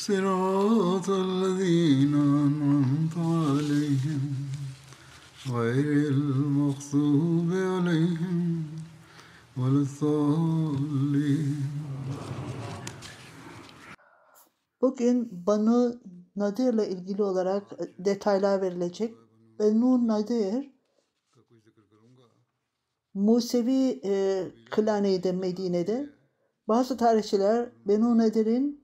صراط الذين أنعمت عليهم غير المغضوب عليهم ولا الضالين Bugün Banu Nadir ile ilgili olarak detaylar verilecek. Banu Nadir Musevi e, klanıydı Medine'de. Bazı tarihçiler Banu Nadir'in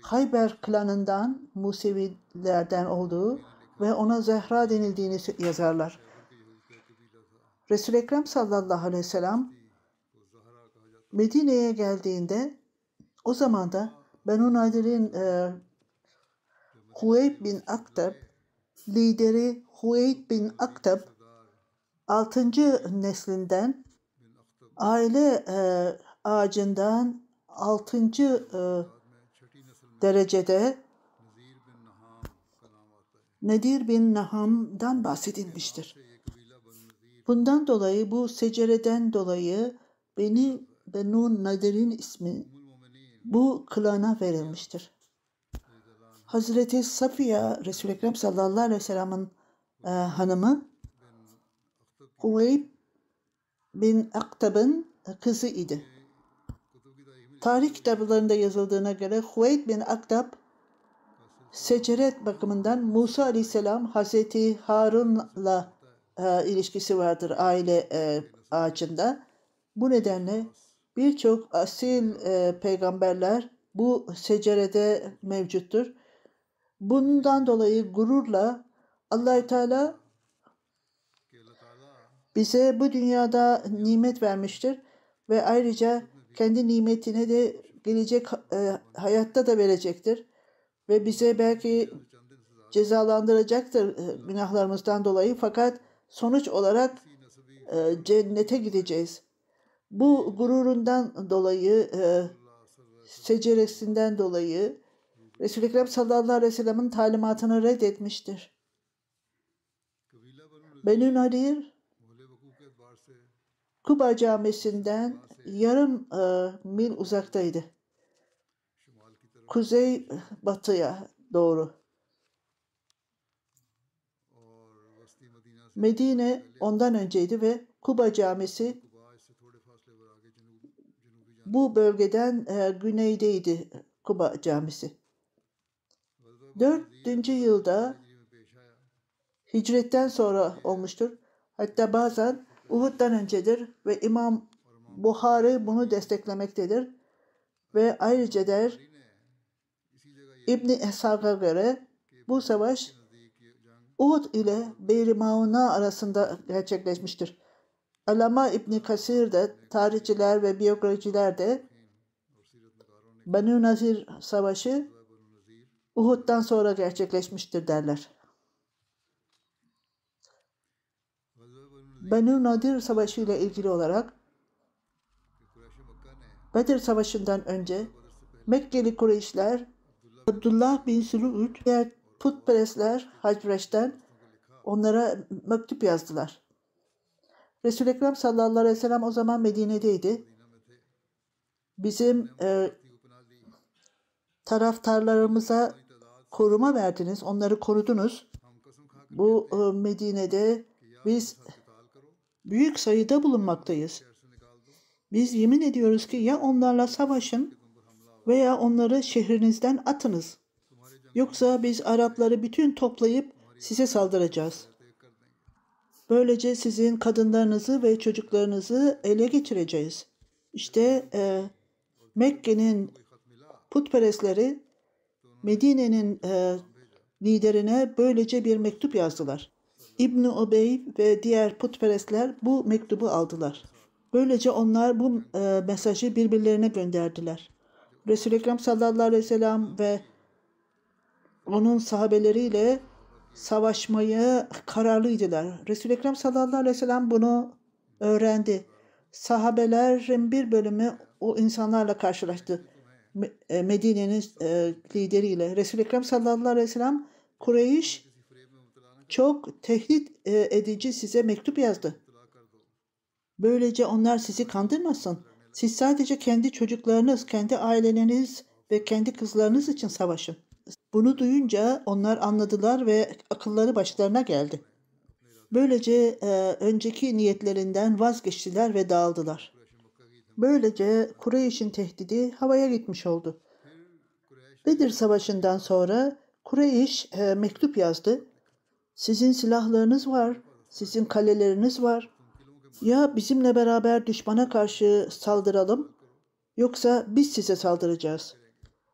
Hayber klanından Musevilerden olduğu ve ona Zehra denildiğini yazarlar. Resul-i Ekrem sallallahu aleyhi ve sellem Medine'ye geldiğinde o zaman da Banu Nadir'in e, Huyeyb bin Aktab lideri Huyeyb bin Aktab 6. neslinden aile e, ağacından 6. E, derecede Nedir bin Naham'dan bahsedilmiştir. Bundan dolayı bu secereden dolayı beni Benu Nadir'in ismi bu klana verilmiştir. Hazreti Safiye Resul-i Ekrem sallallahu aleyhi ve sellem'in e, hanımı Huyeyb bin Aktab'ın kızı idi. Tarih kitaplarında yazıldığına göre Huyeyb bin Aktab seceret bakımından Musa aleyhisselam Hazreti Harun'la e, ilişkisi vardır aile e, ağacında. Bu nedenle birçok asil e, peygamberler bu secerede mevcuttur. Bundan dolayı gururla Allahü Teala bize bu dünyada nimet vermiştir ve ayrıca kendi nimetine de gelecek e, hayatta da verecektir ve bize belki cezalandıracaktır e, günahlarımızdan dolayı fakat sonuç olarak e, cennete gideceğiz. Bu gururundan dolayı e, seceresinden dolayı Resul-i Ekrem sallallahu aleyhi ve sellem'in talimatını reddetmiştir. Benü Nadir Kuba camisinden yarım e, mil uzaktaydı. Kuzey batıya doğru. Medine ondan önceydi ve Kuba camisi bu bölgeden e, güneydeydi Kuba camisi. Dördüncü yılda hicretten sonra olmuştur. Hatta bazen Uhud'dan öncedir ve İmam Buhari bunu desteklemektedir. Ve ayrıca der İbni Eshak'a göre bu savaş Uhud ile Beyri Mauna arasında gerçekleşmiştir. Alama İbni Kasir de, tarihçiler ve biyografiler de Banu Nazir Savaşı Uhud'dan sonra gerçekleşmiştir derler. Banu Nadir Savaşı ile ilgili olarak Bedir Savaşı'ndan önce Mekkeli Kureyşler Abdullah bin Sülü'd diğer putperestler Hacreş'ten onlara mektup yazdılar. Resul-i Ekrem sallallahu aleyhi ve sellem o zaman Medine'deydi. Bizim e, taraftarlarımıza koruma verdiniz, onları korudunuz. Bu e, Medine'de biz büyük sayıda bulunmaktayız. Biz yemin ediyoruz ki ya onlarla savaşın veya onları şehrinizden atınız. Yoksa biz Arapları bütün toplayıp size saldıracağız. Böylece sizin kadınlarınızı ve çocuklarınızı ele geçireceğiz. İşte e, Mekke'nin putperestleri Medine'nin e, liderine böylece bir mektup yazdılar. İbni Obey ve diğer putperestler bu mektubu aldılar. Böylece onlar bu e, mesajı birbirlerine gönderdiler. Resul-i Ekrem sallallahu aleyhi ve sellem ve onun sahabeleriyle savaşmaya kararlıydılar. Resul-i Ekrem sallallahu aleyhi ve sellem bunu öğrendi. Sahabelerin bir bölümü o insanlarla karşılaştı. E, Medine'nin e, lideriyle. Resul-i Ekrem sallallahu aleyhi ve sellem Kureyş çok tehdit e, edici size mektup yazdı. Böylece onlar sizi kandırmasın. Siz sadece kendi çocuklarınız, kendi aileleriniz ve kendi kızlarınız için savaşın. Bunu duyunca onlar anladılar ve akılları başlarına geldi. Böylece e, önceki niyetlerinden vazgeçtiler ve dağıldılar. Böylece Kureyş'in tehdidi havaya gitmiş oldu. Bedir Savaşı'ndan sonra Kureyş e, mektup yazdı. Sizin silahlarınız var, sizin kaleleriniz var. Ya bizimle beraber düşmana karşı saldıralım yoksa biz size saldıracağız.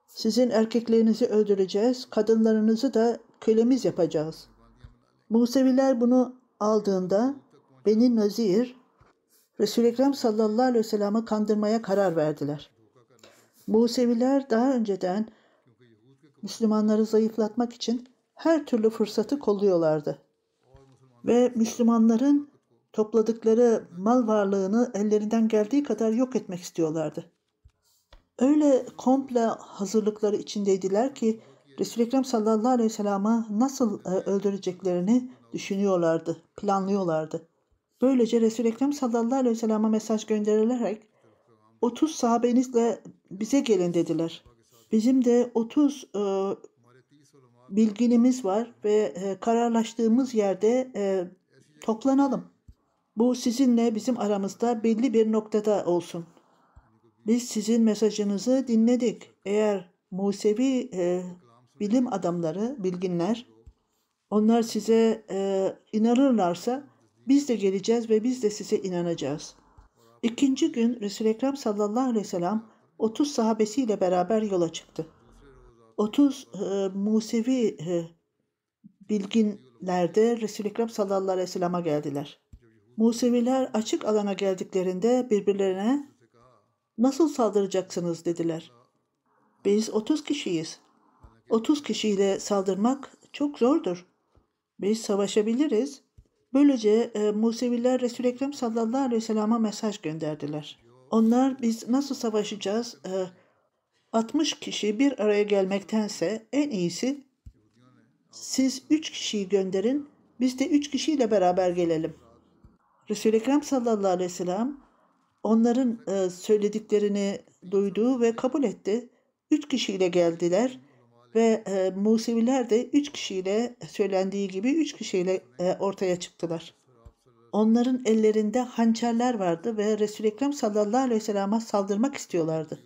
Sizin erkeklerinizi öldüreceğiz, kadınlarınızı da kölemiz yapacağız. Museviler bunu aldığında Beni Nazir Resul-i Ekrem sallallahu aleyhi ve sellem'i kandırmaya karar verdiler. Museviler daha önceden Müslümanları zayıflatmak için her türlü fırsatı kolluyorlardı. Ve Müslümanların topladıkları mal varlığını ellerinden geldiği kadar yok etmek istiyorlardı. Öyle komple hazırlıkları içindeydiler ki Resul-i Ekrem sallallahu aleyhi ve sellem'i nasıl e, öldüreceklerini düşünüyorlardı, planlıyorlardı. Böylece Resul-i Ekrem sallallahu aleyhi ve sellem'e mesaj gönderilerek 30 sahabenizle bize gelin dediler. Bizim de 30 e, bilginimiz var ve e, kararlaştığımız yerde e, toplanalım. Bu sizinle bizim aramızda belli bir noktada olsun. Biz sizin mesajınızı dinledik. Eğer Musevi e, bilim adamları, bilginler, onlar size e, inanırlarsa biz de geleceğiz ve biz de size inanacağız. İkinci gün Resul-i Ekrem sallallahu aleyhi ve sellem 30 sahabesiyle beraber yola çıktı. 30 e, Musevi e, bilginlerde Resul-i Ekrem sallallahu aleyhi ve sellem'e geldiler. Museviler açık alana geldiklerinde birbirlerine nasıl saldıracaksınız dediler. Biz 30 kişiyiz. 30 kişiyle saldırmak çok zordur. Biz savaşabiliriz. Böylece e, Museviler Resul-i Ekrem sallallahu aleyhi ve sellem'e mesaj gönderdiler. Onlar biz nasıl savaşacağız? E, 60 kişi bir araya gelmektense en iyisi siz 3 kişiyi gönderin, biz de 3 kişiyle beraber gelelim. Resul-i Ekrem sallallahu aleyhi ve sellem onların e, söylediklerini duydu ve kabul etti. Üç kişiyle geldiler ve e, Museviler de üç kişiyle söylendiği gibi üç kişiyle e, ortaya çıktılar. Onların ellerinde hançerler vardı ve Resul-i Ekrem sallallahu aleyhi ve sellem'e saldırmak istiyorlardı.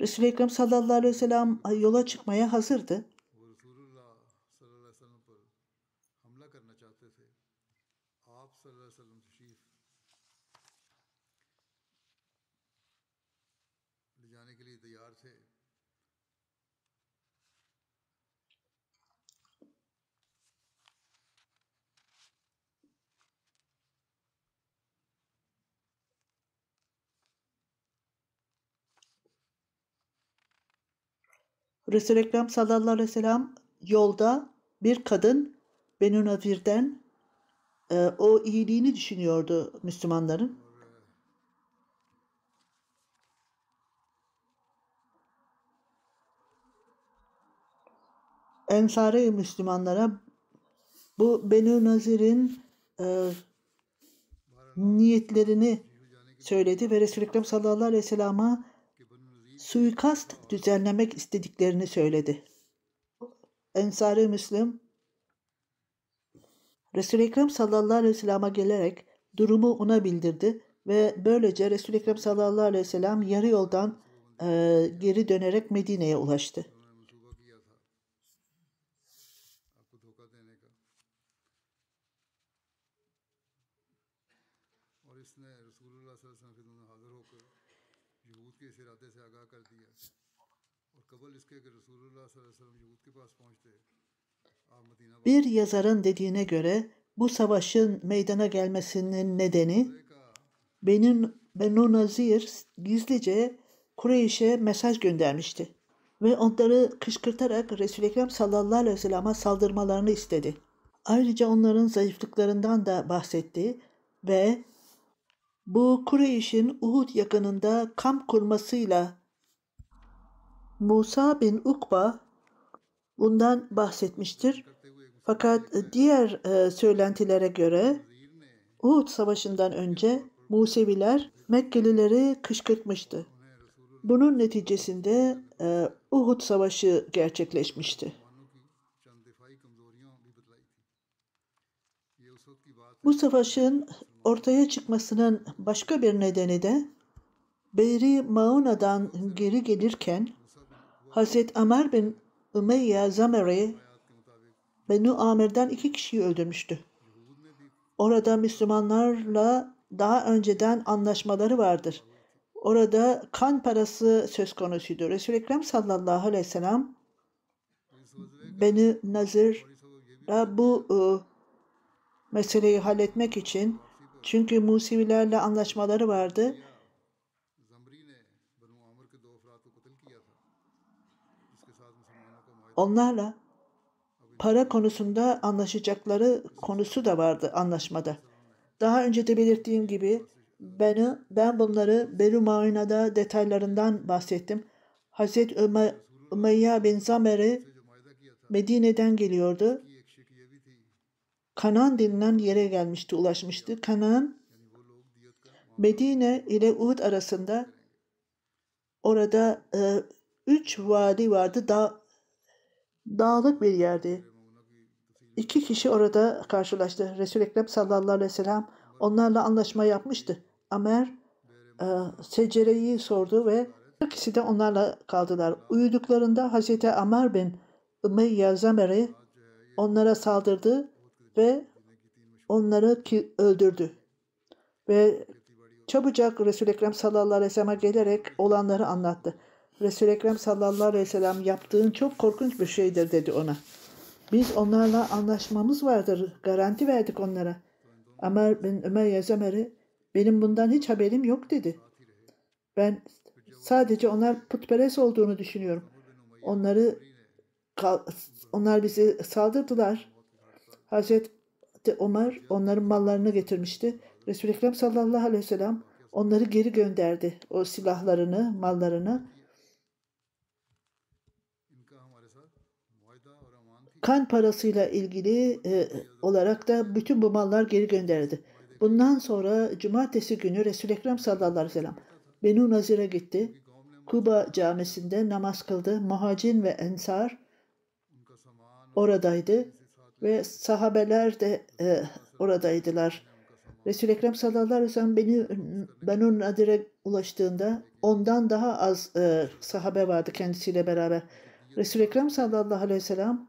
Resul-i Ekrem sallallahu aleyhi ve sellem yola çıkmaya hazırdı. Resul-i Ekrem sallallahu aleyhi ve sellem yolda bir kadın Benu Nazir'den e, o iyiliğini düşünüyordu Müslümanların. Ensari Müslümanlara bu Benu Nazir'in e, niyetlerini söyledi ve Resul-i Ekrem sallallahu aleyhi ve sellem'e suikast düzenlemek istediklerini söyledi. Ensari Müslim Resul-i Ekrem sallallahu aleyhi ve sellem'e gelerek durumu ona bildirdi ve böylece Resul-i Ekrem sallallahu aleyhi ve sellem yarı yoldan e, geri dönerek Medine'ye ulaştı. Bir yazarın dediğine göre bu savaşın meydana gelmesinin nedeni Benim Benu Nazir gizlice Kureyş'e mesaj göndermişti ve onları kışkırtarak Resul-i Ekrem sallallahu aleyhi ve sellem'e saldırmalarını istedi. Ayrıca onların zayıflıklarından da bahsetti ve bu Kureyş'in Uhud yakınında kamp kurmasıyla Musa bin Ukba bundan bahsetmiştir. Fakat diğer e, söylentilere göre Uhud Savaşı'ndan önce Museviler Mekkelileri kışkırtmıştı. Bunun neticesinde e, Uhud Savaşı gerçekleşmişti. Bu savaşın ortaya çıkmasının başka bir nedeni de Beyri Mauna'dan geri gelirken Hazret Ömer bin Ümeyye Zameri Benu Amir'den iki kişiyi öldürmüştü. Orada Müslümanlarla daha önceden anlaşmaları vardır. Orada kan parası söz konusuydu. Resul-i Ekrem sallallahu aleyhi ve sellem Beni Nazır'a bu e, meseleyi halletmek için çünkü Musevilerle anlaşmaları vardı. Onlarla para konusunda anlaşacakları konusu da vardı anlaşmada. Daha önce de belirttiğim gibi beni, ben bunları Berumayna'da detaylarından bahsettim. Hazreti Üme, Ümeyya bin Zamer'i Medine'den geliyordu. Kanan denilen yere gelmişti, ulaşmıştı. Kanan, Medine ile Uhud arasında orada e, üç vadi vardı. Dağ, dağlık bir yerdi. İki kişi orada karşılaştı. Resul-i Ekrem sallallahu aleyhi ve sellem onlarla anlaşma yapmıştı. Ömer e, Secere'yi sordu ve ikisi de onlarla kaldılar. Uyuduklarında Hazreti Ömer bin Ümeyye Zamer'i onlara saldırdı ve onları ki öldürdü. Ve çabucak Resul-i Ekrem sallallahu aleyhi ve sellem'e gelerek olanları anlattı. Resul-i Ekrem sallallahu aleyhi ve sellem yaptığın çok korkunç bir şeydir dedi ona. Biz onlarla anlaşmamız vardır. Garanti verdik onlara. Ömer bin Ümeyye Zemer'i benim bundan hiç haberim yok dedi. Ben sadece onlar putperest olduğunu düşünüyorum. Onları onlar bizi saldırdılar. Hazreti Ömer onların mallarını getirmişti. Resul-i Ekrem sallallahu aleyhi ve sellem onları geri gönderdi. O silahlarını, mallarını. kan parasıyla ilgili e, olarak da bütün bu mallar geri gönderildi. Bundan sonra cumartesi günü Resul-i Ekrem sallallahu aleyhi ve sellem Benu Nazir'e gitti. Kuba camisinde namaz kıldı. Muhacin ve Ensar oradaydı ve sahabeler de e, oradaydılar. Resul-i Ekrem sallallahu aleyhi ve sellem beni, Benu Nadir'e ulaştığında ondan daha az e, sahabe vardı kendisiyle beraber. Resul-i Ekrem sallallahu aleyhi ve sellem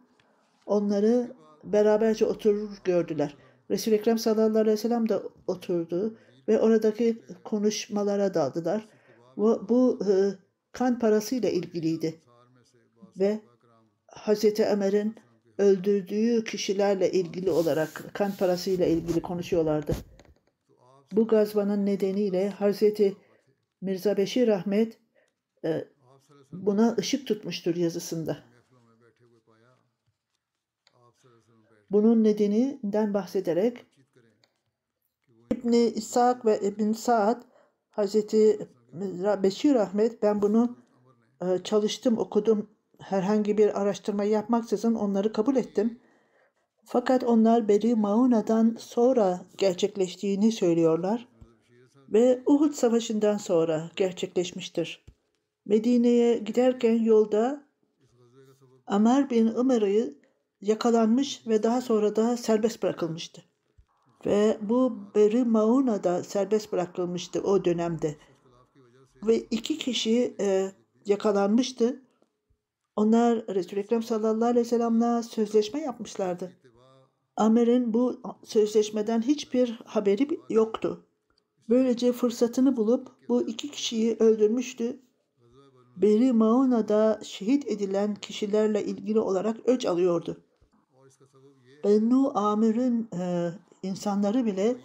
onları beraberce oturur gördüler. Resul-i Ekrem sallallahu aleyhi ve sellem de oturdu ve oradaki konuşmalara daldılar. Bu, bu e, kan parasıyla ilgiliydi. Ve Hazreti Ömer'in öldürdüğü kişilerle ilgili olarak kan parasıyla ilgili konuşuyorlardı. Bu gazvanın nedeniyle Hazreti Mirza Beşir Ahmet e, buna ışık tutmuştur yazısında. Bunun nedeninden bahsederek İbni İshak ve İbn Saad Hazreti Beşir Ahmet ben bunu e, çalıştım, okudum. Herhangi bir araştırma yapmaksızın onları kabul ettim. Fakat onlar Beri Mauna'dan sonra gerçekleştiğini söylüyorlar ve Uhud Savaşı'ndan sonra gerçekleşmiştir. Medine'ye giderken yolda Amar bin Ömer'i yakalanmış ve daha sonra da serbest bırakılmıştı. Ve bu Beri Mauna'da serbest bırakılmıştı o dönemde. Ve iki kişi e, yakalanmıştı. Onlar Resul-i Ekrem sallallahu aleyhi ve sellem'le sözleşme yapmışlardı. Amer'in bu sözleşmeden hiçbir haberi yoktu. Böylece fırsatını bulup bu iki kişiyi öldürmüştü. Beri Mauna'da şehit edilen kişilerle ilgili olarak öç alıyordu. Bennu Amir'in e, insanları bile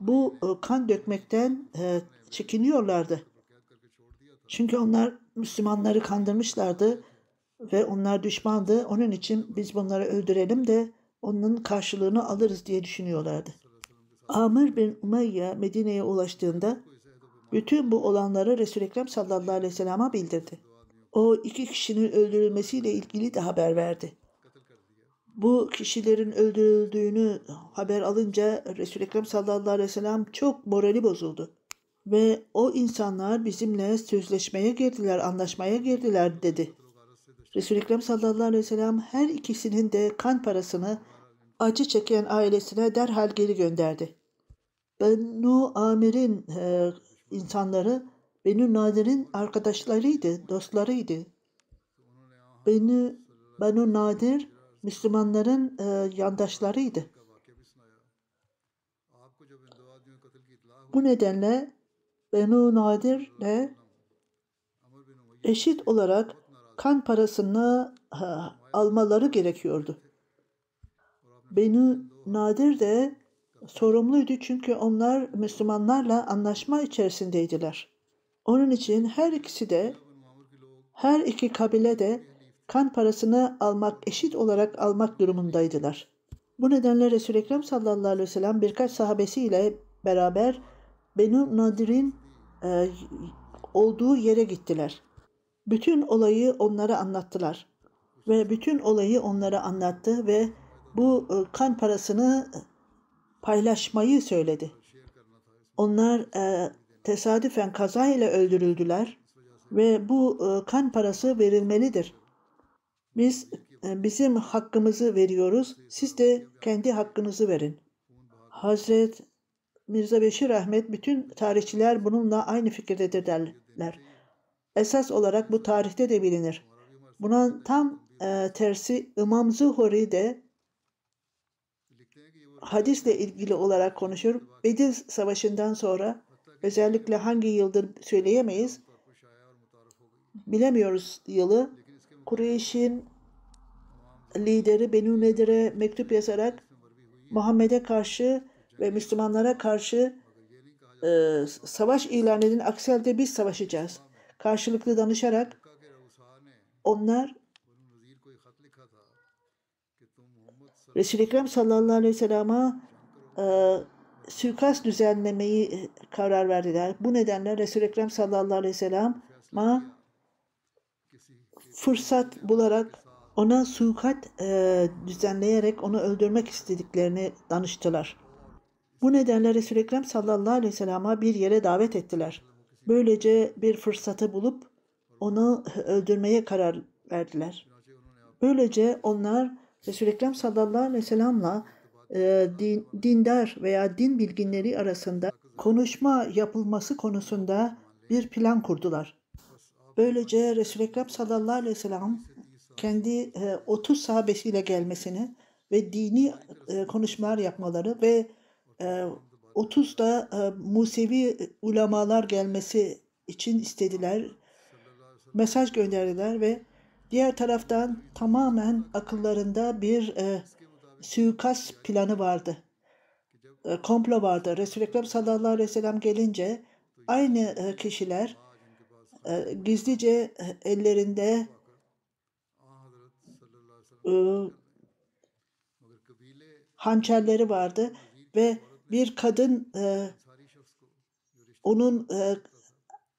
bu e, kan dökmekten e, çekiniyorlardı. Çünkü onlar Müslümanları kandırmışlardı ve onlar düşmandı. Onun için biz bunları öldürelim de onun karşılığını alırız diye düşünüyorlardı. Amr bin Umayya Medine'ye ulaştığında bütün bu olanları Resul-i Ekrem sallallahu aleyhi ve sellem'e bildirdi. O iki kişinin öldürülmesiyle ilgili de haber verdi. Bu kişilerin öldürüldüğünü haber alınca Resul-i Ekrem sallallahu aleyhi ve sellem çok morali bozuldu. Ve o insanlar bizimle sözleşmeye girdiler, anlaşmaya girdiler dedi. Resul-i Ekrem sallallahu aleyhi ve sellem her ikisinin de kan parasını acı çeken ailesine derhal geri gönderdi. Benu Amir'in e, insanları Benu Nadir'in arkadaşlarıydı, dostlarıydı. Benu, Benu Nadir Müslümanların e, yandaşlarıydı. Bu nedenle Benu Nadir ile eşit olarak kan parasını ha, almaları gerekiyordu. Benu Nadir de sorumluydu çünkü onlar Müslümanlarla anlaşma içerisindeydiler. Onun için her ikisi de her iki kabile de kan parasını almak, eşit olarak almak durumundaydılar. Bu nedenle Resul-i Ekrem sallallahu aleyhi ve sellem birkaç sahabesiyle beraber Benu Nadir'in e, olduğu yere gittiler. Bütün olayı onlara anlattılar. Ve bütün olayı onlara anlattı ve bu e, kan parasını paylaşmayı söyledi. Onlar e, tesadüfen kaza ile öldürüldüler ve bu e, kan parası verilmelidir. Biz e, bizim hakkımızı veriyoruz. Siz de kendi hakkınızı verin. Hazret Mirza Beşir Ahmet bütün tarihçiler bununla aynı fikirdedir derler. Esas olarak bu tarihte de bilinir. Buna tam e, tersi İmam Zuhuri de hadisle ilgili olarak konuşur. Bedir Savaşı'ndan sonra özellikle hangi yıldır söyleyemeyiz. Bilemiyoruz yılı. Kureyş'in lideri Benu Nedir'e mektup yazarak Muhammed'e karşı ve Müslümanlara karşı e, savaş ilan edin. Aksi halde biz savaşacağız. Karşılıklı danışarak onlar Resul-i Ekrem sallallahu aleyhi ve sellem'e e, suikast düzenlemeyi karar verdiler. Bu nedenle Resul-i Ekrem sallallahu aleyhi ve sellem'e fırsat bularak ona suikat e, düzenleyerek onu öldürmek istediklerini danıştılar. Bu nedenle Resul-i Ekrem sallallahu aleyhi ve sellem'e bir yere davet ettiler. Böylece bir fırsatı bulup onu öldürmeye karar verdiler. Böylece onlar Resul-i Ekrem sallallahu aleyhi ve sellem'le e, din, dindar veya din bilginleri arasında konuşma yapılması konusunda bir plan kurdular. Böylece Resul-i Ekrem sallallahu aleyhi ve sellem kendi e, 30 sahabesiyle gelmesini ve dini e, konuşmalar yapmaları ve e, 30 da e, Musevi ulamalar gelmesi için istediler. Mesaj gönderdiler ve diğer taraftan tamamen akıllarında bir e, suikast planı vardı. E, komplo vardı. Resul-i Ekrem sallallahu aleyhi ve sellem gelince aynı e, kişiler e, gizlice e, ellerinde e, hançerleri vardı ve bir kadın e, onun e,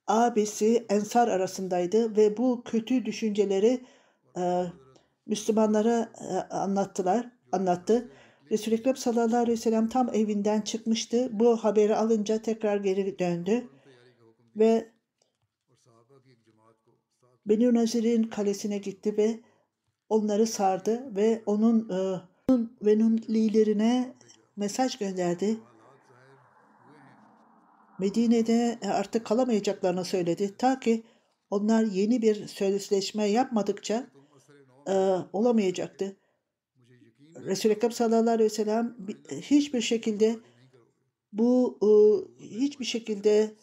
abisi Ensar arasındaydı ve bu kötü düşünceleri Müslümanlara anlattılar, anlattı. Resul-i Ekrem sallallahu aleyhi ve sellem tam evinden çıkmıştı. Bu haberi alınca tekrar geri döndü ve Beni Nazir'in kalesine gitti ve onları sardı ve onun e, ve onun liderine mesaj gönderdi. Medine'de artık kalamayacaklarını söyledi. Ta ki onlar yeni bir sözleşme yapmadıkça e, olamayacaktı. Resul-i Ekrem sallallahu aleyhi ve sellem hiçbir şekilde bu e, hiçbir şekilde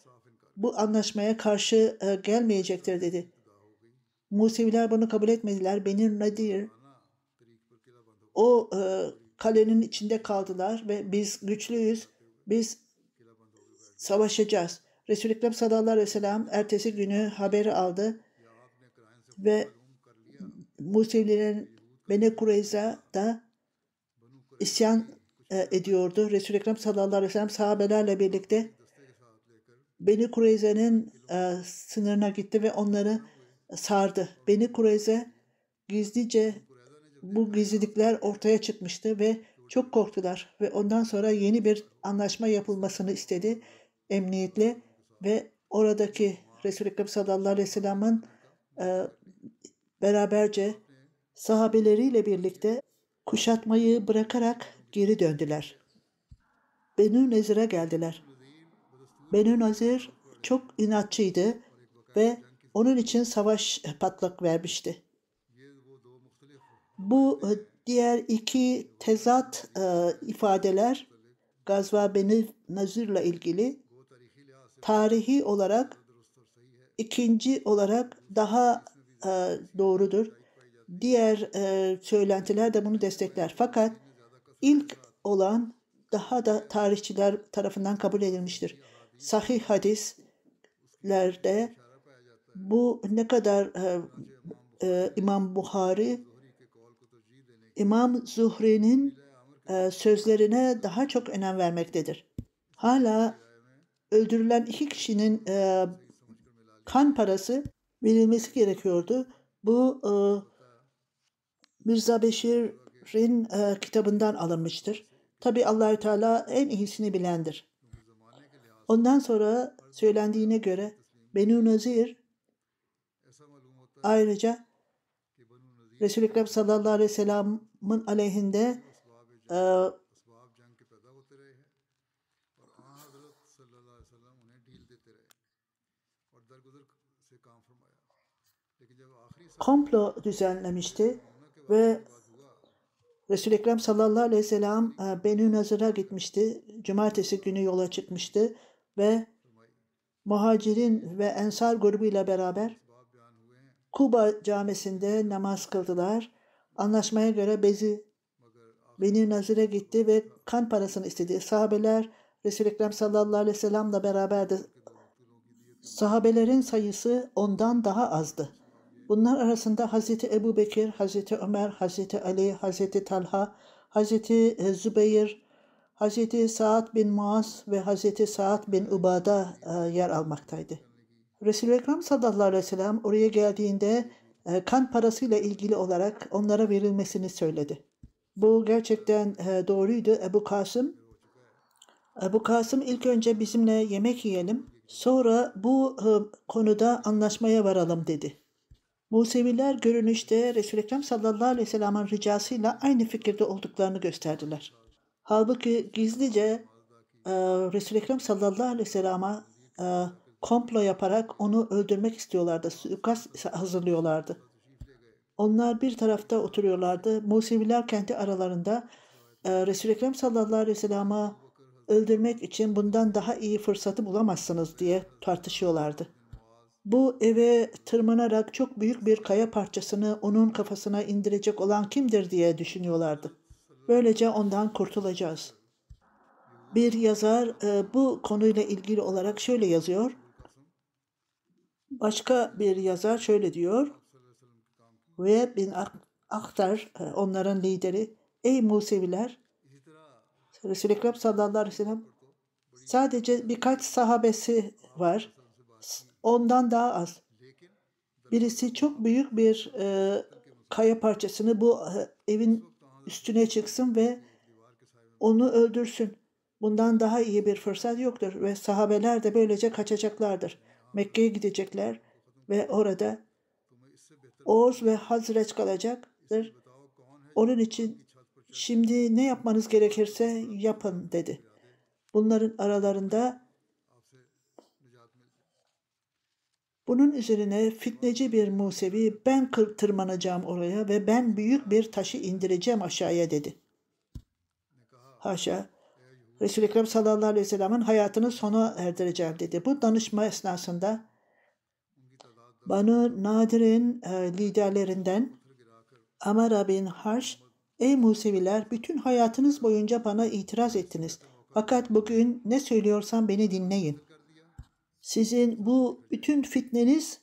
bu anlaşmaya karşı e, gelmeyecektir dedi. Museviler bunu kabul etmediler. Benir Nadir o e, kalenin içinde kaldılar ve biz güçlüyüz. Biz savaşacağız. Resul-i Ekrem sallallahu aleyhi ve sellem ertesi günü haberi aldı ve Musevilerin Bene Kureyza'da isyan e, ediyordu. Resul-i Ekrem sallallahu aleyhi ve sellem sahabelerle birlikte Beni Kureyze'nin e, sınırına gitti ve onları sardı. Beni Kureyze gizlice bu gizlilikler ortaya çıkmıştı ve çok korktular ve ondan sonra yeni bir anlaşma yapılmasını istedi emniyetle ve oradaki Resul-i Ekrem sallallahu aleyhi ve sellem'in e, beraberce sahabeleriyle birlikte kuşatmayı bırakarak geri döndüler. Benü Nezir'e geldiler. Benü Nazir çok inatçıydı ve onun için savaş patlak vermişti. Bu e, diğer iki tezat e, ifadeler Gazva Beni Nazir ile ilgili tarihi olarak ikinci olarak daha e, doğrudur. Diğer e, söylentiler de bunu destekler. Fakat ilk olan daha da tarihçiler tarafından kabul edilmiştir. Sahih hadislerde bu ne kadar e, e, İmam Buhari İmam Zuhri'nin e, sözlerine daha çok önem vermektedir. Hala öldürülen iki kişinin e, kan parası verilmesi gerekiyordu. Bu e, Mirza Beşir'in e, kitabından alınmıştır. Tabi Allahü Teala en iyisini bilendir. Ondan sonra söylendiğine göre Benu Nazir ayrıca Resul-i Ekrem sallallahu aleyhi ve sellem'in aleyhinde e, komplo düzenlemişti ve Resul-i Ekrem sallallahu aleyhi ve sellem e, Benü Nazır'a gitmişti. Cumartesi günü yola çıkmıştı ve muhacirin ve ensar grubuyla beraber Kuba camisinde namaz kıldılar. Anlaşmaya göre Bezi Beni Nazir'e gitti ve kan parasını istedi. Sahabeler Resul-i Ekrem sallallahu aleyhi ve sellem'le beraberdi. Sahabelerin sayısı ondan daha azdı. Bunlar arasında Hazreti Ebu Bekir, Hazreti Ömer, Hazreti Ali, Hazreti Talha, Hazreti Zübeyir, Hazreti Sa'd bin Muaz ve Hazreti Sa'd bin Ubada e, yer almaktaydı. Resul-i Ekrem sallallahu aleyhi ve sellem oraya geldiğinde e, kan parasıyla ilgili olarak onlara verilmesini söyledi. Bu gerçekten e, doğruydu. Ebu Kasım Ebu Kasım ilk önce bizimle yemek yiyelim. Sonra bu konuda anlaşmaya varalım dedi. Museviler görünüşte Resul-i Ekrem sallallahu aleyhi ve sellem'in ricasıyla aynı fikirde olduklarını gösterdiler. Halbuki gizlice e, Resul-i Ekrem sallallahu aleyhi ve sellem'e e, komplo yaparak onu öldürmek istiyorlardı. Suikast hazırlıyorlardı. Onlar bir tarafta oturuyorlardı. Museviler kenti aralarında e, Resul-i Ekrem sallallahu aleyhi ve sellem'i öldürmek için bundan daha iyi fırsatı bulamazsınız diye tartışıyorlardı. Bu eve tırmanarak çok büyük bir kaya parçasını onun kafasına indirecek olan kimdir diye düşünüyorlardı. Böylece ondan kurtulacağız. Bir yazar e, bu konuyla ilgili olarak şöyle yazıyor. Başka bir yazar şöyle diyor. Ve bin Aktar e, onların lideri. Ey Museviler! Resul-i Ekrem sallallahu aleyhi ve sellem sadece birkaç sahabesi var ondan daha az. Birisi çok büyük bir e, kaya parçasını bu e, evin üstüne çıksın ve onu öldürsün. Bundan daha iyi bir fırsat yoktur ve sahabeler de böylece kaçacaklardır. Mekke'ye gidecekler ve orada Oğuz ve Hazreç kalacaktır. Onun için şimdi ne yapmanız gerekirse yapın dedi. Bunların aralarında Bunun üzerine fitneci bir Musevi ben tırmanacağım oraya ve ben büyük bir taşı indireceğim aşağıya dedi. Haşa. Resul-i Ekrem sallallahu aleyhi ve sellem'in hayatını sona erdireceğim dedi. Bu danışma esnasında Banu Nadir'in e, liderlerinden Amara bin Harş Ey Museviler bütün hayatınız boyunca bana itiraz ettiniz. Fakat bugün ne söylüyorsam beni dinleyin. Sizin bu bütün fitneniz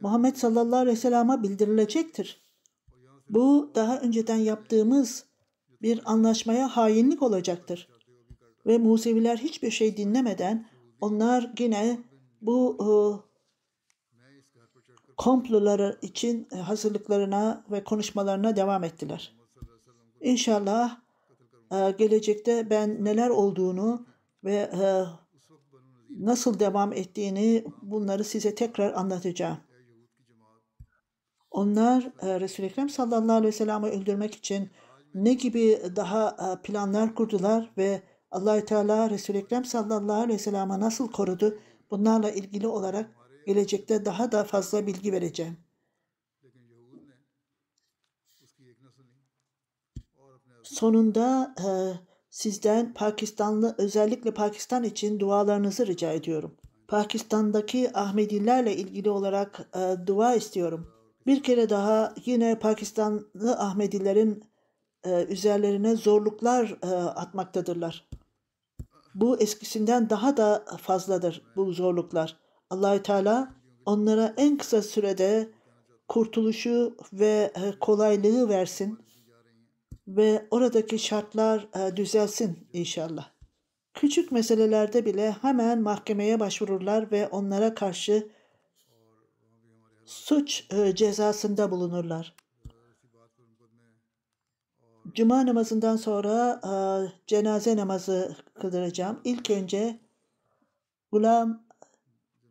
Muhammed sallallahu aleyhi ve sellem'e bildirilecektir. Bu daha önceden yaptığımız bir anlaşmaya hainlik olacaktır. Ve Museviler hiçbir şey dinlemeden onlar yine bu e, komploları için e, hazırlıklarına ve konuşmalarına devam ettiler. İnşallah e, gelecekte ben neler olduğunu ve e, nasıl devam ettiğini bunları size tekrar anlatacağım. Onlar e, Resul-i Ekrem sallallahu aleyhi ve sellem'i öldürmek için ne gibi daha e, planlar kurdular ve allah Teala Resul-i Ekrem sallallahu aleyhi ve sellem'i nasıl korudu? Bunlarla ilgili olarak gelecekte daha da fazla bilgi vereceğim. Sonunda e, sizden Pakistanlı özellikle Pakistan için dualarınızı rica ediyorum. Pakistan'daki Ahmedilerle ilgili olarak e, dua istiyorum. Bir kere daha yine Pakistanlı Ahmedilerin e, üzerlerine zorluklar e, atmaktadırlar. Bu eskisinden daha da fazladır bu zorluklar. Allahü Teala onlara en kısa sürede kurtuluşu ve e, kolaylığı versin ve oradaki şartlar e, düzelsin inşallah. Küçük meselelerde bile hemen mahkemeye başvururlar ve onlara karşı suç e, cezasında bulunurlar. Cuma namazından sonra e, cenaze namazı kıldıracağım. İlk önce Gulam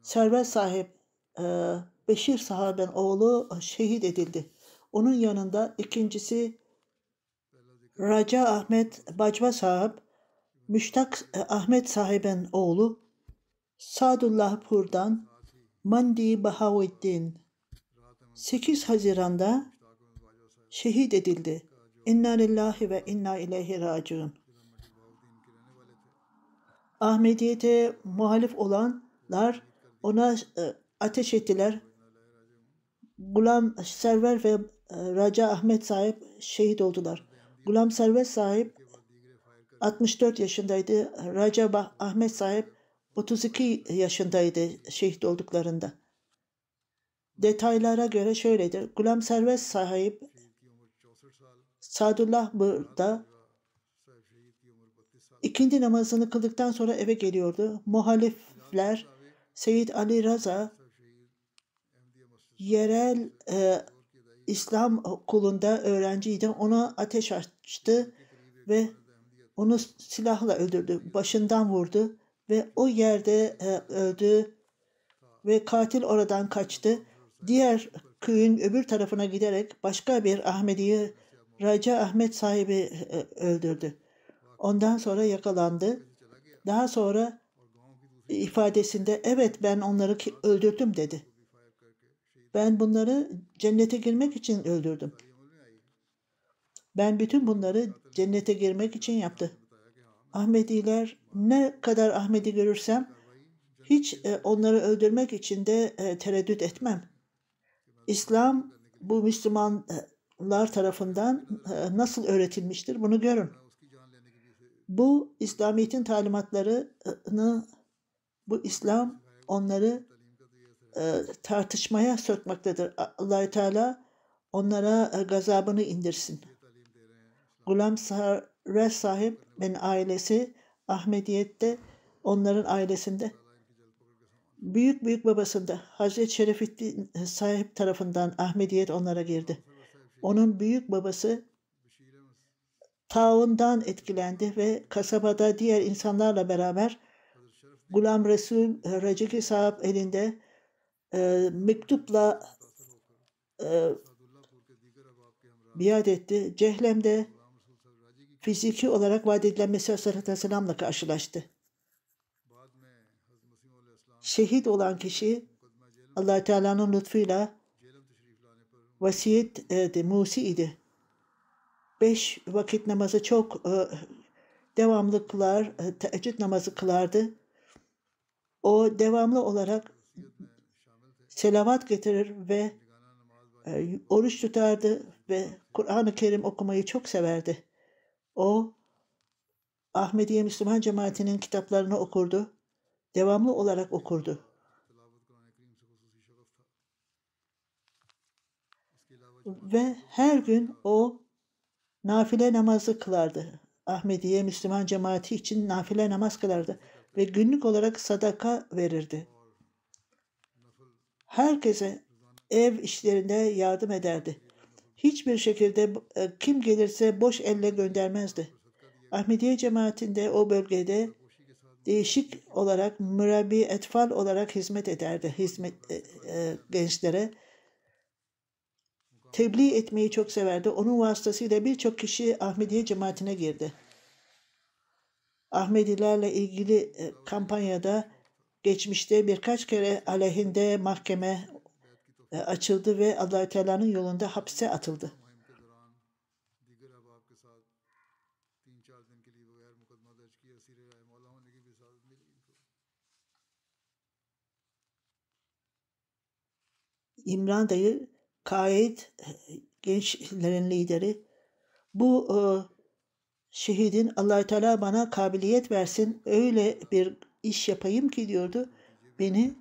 Servet sahip e, Beşir sahaben oğlu şehit edildi. Onun yanında ikincisi Raca Ahmet Bacva sahip Müştak e, Ahmet sahiben oğlu Sadullah Pur'dan Mandi Bahavuddin 8 Haziran'da şehit edildi. İnna lillahi ve inna ileyhi raciun. Ahmediyete muhalif olanlar ona e, ateş ettiler. Gulam Server ve e, Raca Ahmet sahip şehit oldular. Gulam Server sahip 64 yaşındaydı. Raca Ahmet sahip 32 yaşındaydı şehit olduklarında. Detaylara göre şöyledir. Gulam Servet sahip Sadullah burada ikindi namazını kıldıktan sonra eve geliyordu. Muhalifler Seyyid Ali Raza yerel e, İslam okulunda öğrenciydi. Ona ateş açtı ve onu silahla öldürdü. Başından vurdu ve o yerde e, öldü ve katil oradan kaçtı. Diğer köyün öbür tarafına giderek başka bir Ahmedi'yi Raca Ahmet sahibi e, öldürdü. Ondan sonra yakalandı. Daha sonra ifadesinde evet ben onları öldürdüm dedi. Ben bunları cennete girmek için öldürdüm. Ben bütün bunları cennete girmek için yaptı. Ahmediler ne kadar Ahmedi görürsem hiç e, onları öldürmek için de e, tereddüt etmem. İslam bu Müslümanlar tarafından e, nasıl öğretilmiştir bunu görün. Bu İslamiyet'in talimatlarını bu İslam onları e, tartışmaya sokmaktadır. Allahü Teala onlara e, gazabını indirsin. Gulam Sarres sahip ve ailesi Ahmediyet'te onların ailesinde büyük büyük babasında Hazreti Şerefettin sahip tarafından Ahmediyet onlara girdi. Onun büyük babası taundan etkilendi ve kasabada diğer insanlarla beraber Gulam Resul Receki sahip elinde e, mektupla e, biat etti. Cehlem'de fiziki olarak vaat edilen Mesih Aleyhisselatü Vesselam'la karşılaştı. Şehit olan kişi allah Teala'nın lütfuyla vasiyet e, Musi idi. Beş vakit namazı çok e, devamlı kılar, e, teheccüd namazı kılardı. O devamlı olarak selavat getirir ve e, oruç tutardı ve Kur'an-ı Kerim okumayı çok severdi. O Ahmediye Müslüman cemaatinin kitaplarını okurdu. Devamlı olarak okurdu. Ve her gün o nafile namazı kılardı. Ahmediye Müslüman cemaati için nafile namaz kılardı ve günlük olarak sadaka verirdi. Herkese ev işlerinde yardım ederdi. Hiçbir şekilde e, kim gelirse boş elle göndermezdi. Ahmediye cemaatinde o bölgede değişik olarak mürabbi etfal olarak hizmet ederdi hizmet e, e, gençlere. Tebliğ etmeyi çok severdi. Onun vasıtasıyla birçok kişi Ahmediye cemaatine girdi. Ahmedilerle ilgili e, kampanyada geçmişte birkaç kere aleyhinde mahkeme e, açıldı ve allah Teala'nın yolunda hapse atıldı. İmran dayı kaid gençlerin lideri. Bu e, şehidin allah Teala bana kabiliyet versin öyle bir iş yapayım ki diyordu. Beni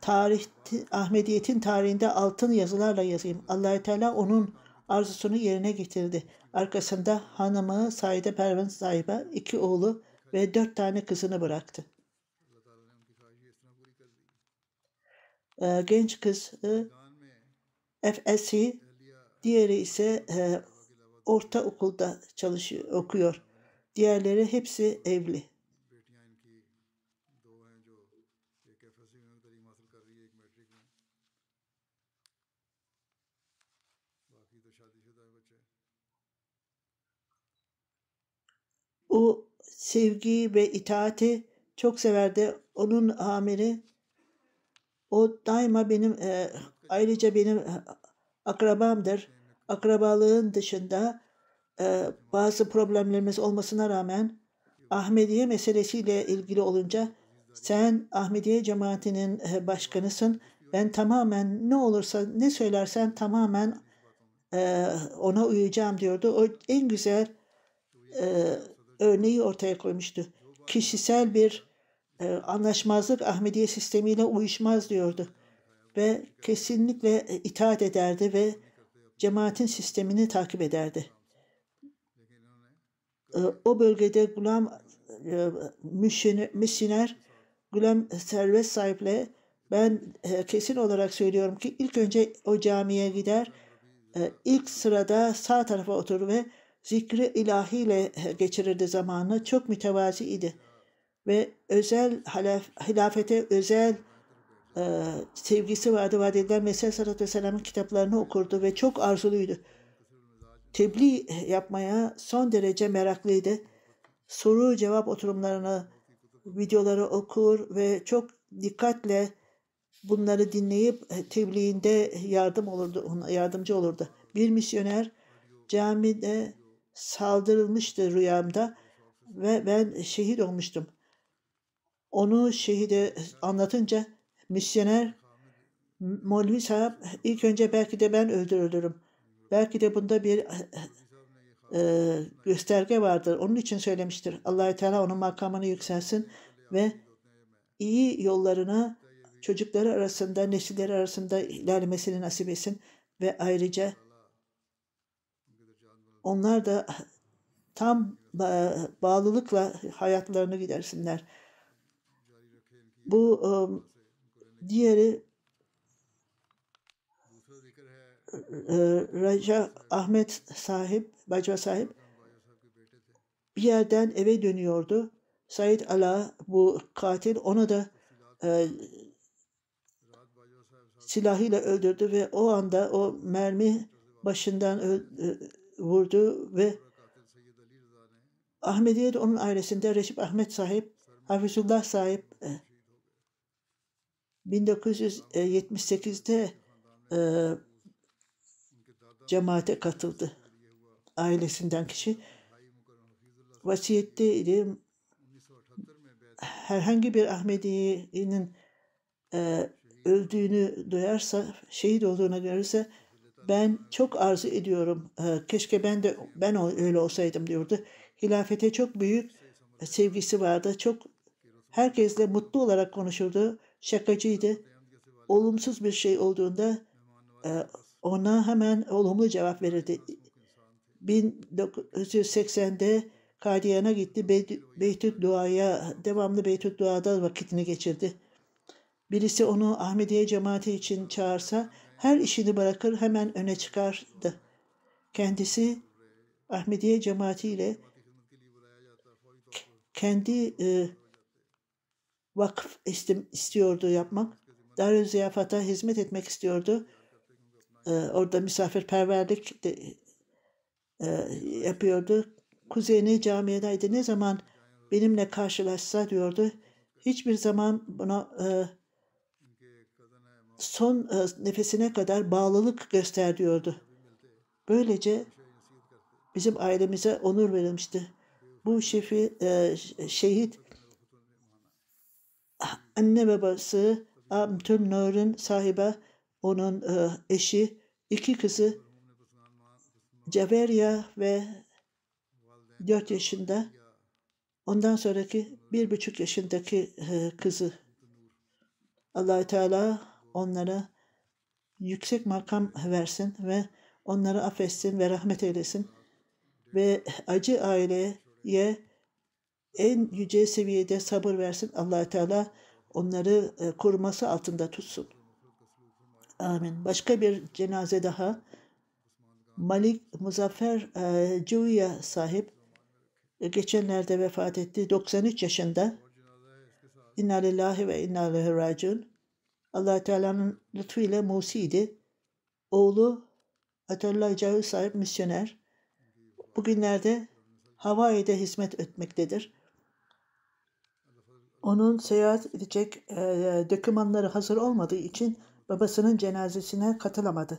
tarih Ahmediyet'in tarihinde altın yazılarla yazayım. allah Teala onun arzusunu yerine getirdi. Arkasında hanımı Saide Pervin sahibi, iki oğlu ve dört tane kızını bıraktı. Ee, genç kız FSC, diğeri ise e, orta okulda çalışıyor, okuyor. Diğerleri hepsi evli. O sevgi ve itaati çok severdi. Onun amiri o daima benim e, ayrıca benim e, akrabamdır. Akrabalığın dışında e, bazı problemlerimiz olmasına rağmen Ahmediye meselesiyle ilgili olunca sen Ahmediye cemaatinin e, başkanısın. Ben tamamen ne olursa ne söylersen tamamen ona uyacağım diyordu. O en güzel örneği ortaya koymuştu. Kişisel bir anlaşmazlık Ahmediye sistemiyle uyuşmaz diyordu. Ve kesinlikle itaat ederdi ve cemaatin sistemini takip ederdi. E, o bölgede Gulam e, misyoner Gulam servet sahiple ben e, kesin olarak söylüyorum ki ilk önce o camiye gider, e, ilk sırada sağ tarafa oturur ve zikri ilahiyle geçirirdi zamanını. Çok mütevazi idi. Ve özel hilafete özel e, sevgisi vardı. Vaat edilen Mesih Aleyhisselatü Vesselam'ın kitaplarını okurdu ve çok arzuluydu. Tebliğ yapmaya son derece meraklıydı. Soru cevap oturumlarını, videoları okur ve çok dikkatle bunları dinleyip tebliğinde yardım olurdu, yardımcı olurdu. Bir misyoner camide saldırılmıştı rüyamda ve ben şehit olmuştum. Onu şehide anlatınca misyoner Molvi sahip ilk önce belki de ben öldürülürüm. Belki de bunda bir e, gösterge vardır. Onun için söylemiştir. allah Teala onun makamını yükselsin ve iyi yollarına çocukları arasında, nesilleri arasında ilerlemesini nasip etsin ve ayrıca onlar da tam bağlılıkla hayatlarını gidersinler. Bu um, diğeri Raja Ahmet sahip, Bacva sahip bir yerden eve dönüyordu. Said Ala bu katil onu da e, silahıyla öldürdü ve o anda o mermi başından ö, e, vurdu ve Ahmediye de onun ailesinde Reşip Ahmet sahip, Hafizullah sahip e, 1978'de e, cemaate katıldı. Ailesinden kişi. Vasiyetteydi. Herhangi bir Ahmedi'nin e, öldüğünü duyarsa, şehit olduğunu görürse ben çok arzu ediyorum. E, keşke ben de ben öyle olsaydım diyordu. Hilafete çok büyük sevgisi vardı. Çok herkesle mutlu olarak konuşurdu. Şakacıydı. Olumsuz bir şey olduğunda e, ona hemen olumlu cevap verirdi. 1980'de Kadiyan'a gitti. Beytül Dua'ya, devamlı Beytül Dua'da vakitini geçirdi. Birisi onu Ahmediye cemaati için çağırsa her işini bırakır hemen öne çıkardı. Kendisi Ahmediye cemaati ile kendi e, vakıf istim, istiyordu yapmak. Darül Ziyafat'a hizmet etmek istiyordu. E, orada misafirperverlik de, e, yapıyordu. Kuzeni camiyedeydi. Ne zaman benimle karşılaşsa diyordu. Hiçbir zaman buna e, son e, nefesine kadar bağlılık göster diyordu. Böylece bizim ailemize onur verilmişti. Bu şefi e, şehit anne babası Amtül Nur'un sahibi onun e, eşi iki kızı Ceveriya ve dört yaşında. Ondan sonraki bir buçuk yaşındaki e, kızı. Allah Teala onlara yüksek makam versin ve onları affetsin ve rahmet eylesin. Ve acı aileye en yüce seviyede sabır versin. allah Teala onları e, koruması altında tutsun. Amin. Başka bir cenaze daha. Malik Muzaffer e, Cuya sahip e, geçenlerde vefat etti. 93 yaşında. İnna lillahi ve inna ileyhi raciun. allah Teala'nın lütfuyla Musi'ydi. Oğlu Atöllah Cahil sahip misyoner. Bugünlerde Hawaii'de hizmet etmektedir. Onun seyahat edecek e, dokümanları hazır olmadığı için babasının cenazesine katılamadı.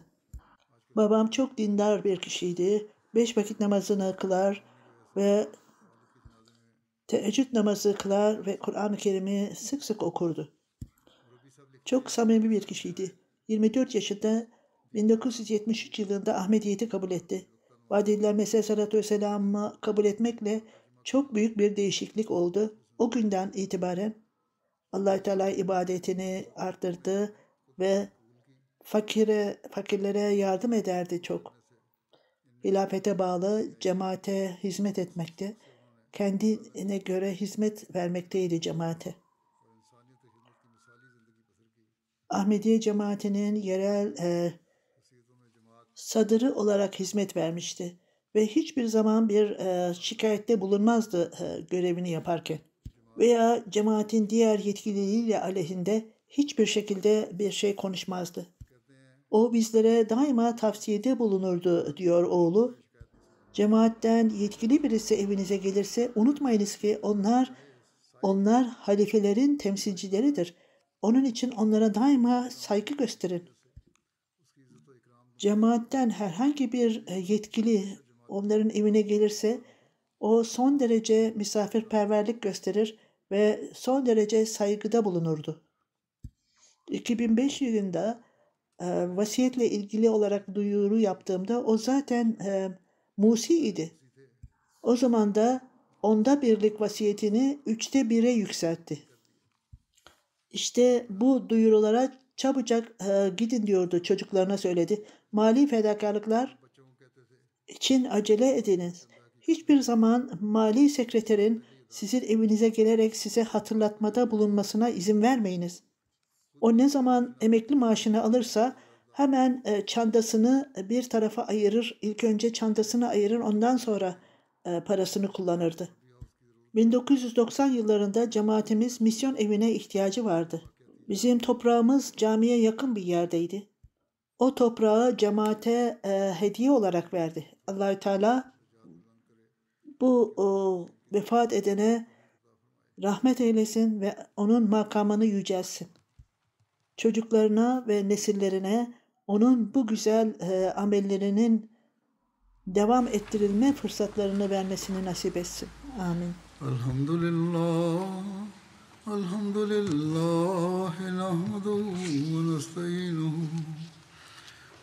Babam çok dindar bir kişiydi. Beş vakit namazını kılar ve teheccüd namazı kılar ve Kur'an-ı Kerim'i sık sık okurdu. Çok samimi bir kişiydi. 24 yaşında 1973 yılında Ahmediyeti kabul etti. Vadililer Mesih Sallallahu Vesselam'ı kabul etmekle çok büyük bir değişiklik oldu. O günden itibaren allah Teala ibadetini arttırdı ve fakire, fakirlere yardım ederdi çok. Hilafete bağlı cemaate hizmet etmekte. Kendine göre hizmet vermekteydi cemaate. Ahmediye cemaatinin yerel e, sadırı olarak hizmet vermişti ve hiçbir zaman bir e, şikayette bulunmazdı e, görevini yaparken veya cemaatin diğer yetkilileriyle aleyhinde hiçbir şekilde bir şey konuşmazdı. O bizlere daima tavsiyede bulunurdu diyor oğlu. Cemaatten yetkili birisi evinize gelirse unutmayınız ki onlar onlar halifelerin temsilcileridir. Onun için onlara daima saygı gösterin. Cemaatten herhangi bir e, yetkili onların evine gelirse o son derece misafirperverlik gösterir ve son derece saygıda bulunurdu. 2005 yılında e, vasiyetle ilgili olarak duyuru yaptığımda o zaten e, Musi idi. O zaman da onda birlik vasiyetini üçte bire yükseltti. İşte bu duyurulara çabucak e, gidin diyordu çocuklarına söyledi. Mali fedakarlıklar için acele ediniz. Hiçbir zaman mali sekreterin sizin evinize gelerek size hatırlatmada bulunmasına izin vermeyiniz. O ne zaman emekli maaşını alırsa hemen e, çantasını bir tarafa ayırır. İlk önce çantasını ayırır ondan sonra e, parasını kullanırdı. 1990 yıllarında cemaatimiz misyon evine ihtiyacı vardı. Bizim toprağımız camiye yakın bir yerdeydi. O toprağı cemaate e, hediye olarak verdi. Allahü Teala bu o, vefat edene rahmet eylesin ve onun makamını yücelsin. Çocuklarına ve nesillerine onun bu güzel e, amellerinin devam ettirilme fırsatlarını vermesini nasip etsin. Amin. Elhamdülillah. Elhamdülillah. Nahmeduhu ve nesta'inuhu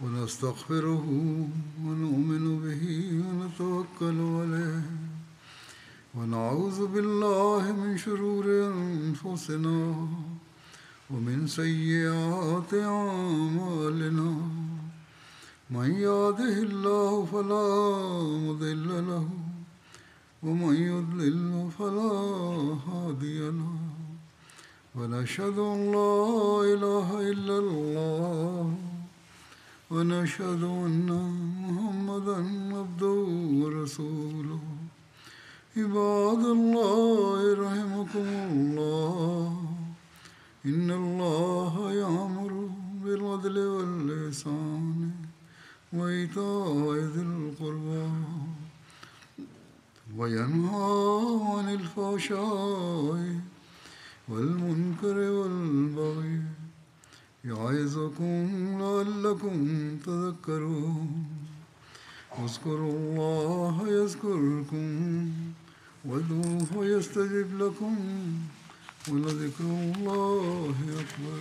ve nestağfiruhu ve nu'minu bihi ve netevekkalu aleyh. ونعوذ بالله من شرور أنفسنا ومن سيئات أعمالنا. من يهده الله فلا مضل له ومن يضلل فلا هادي له. ونشهد أن لا إله إلا الله ونشهد أن محمدا عبده ورسوله. عباد الله رحمكم الله. إن الله يأمر بالعدل واللسان وإيتاء ذي القربى وينهى عن الفحشاء والمنكر والبغي يعظكم لعلكم تذكرون. اذكروا الله يذكركم. وادعوه يستجب لكم ولذكر الله أكبر.